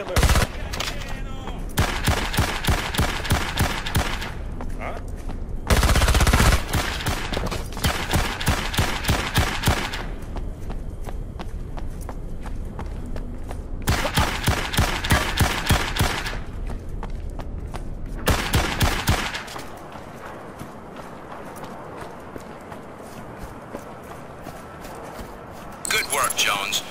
the move. Good work, Jones.